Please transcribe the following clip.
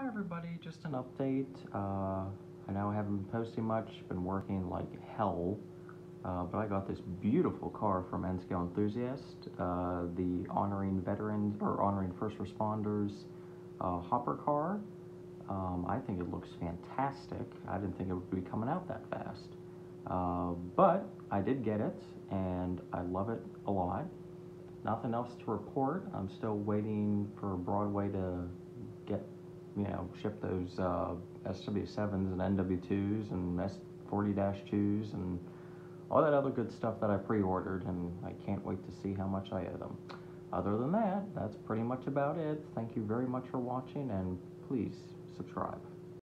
Hi everybody, just an update. Uh, I know I haven't been posting much, been working like hell, uh, but I got this beautiful car from N-Scale Enthusiast, uh, the honoring veterans or honoring first responders uh, hopper car. Um, I think it looks fantastic. I didn't think it would be coming out that fast, uh, but I did get it, and I love it a lot. Nothing else to report. I'm still waiting for Broadway to you know, ship those uh, SW7s and NW2s and SD40-2s and all that other good stuff that I pre-ordered, and I can't wait to see how much I owe them. Other than that, that's pretty much about it. Thank you very much for watching, and please subscribe.